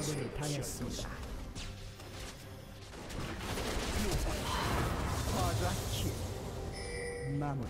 아군이 당했습니다. 과좌킬 마무리.